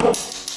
Oh.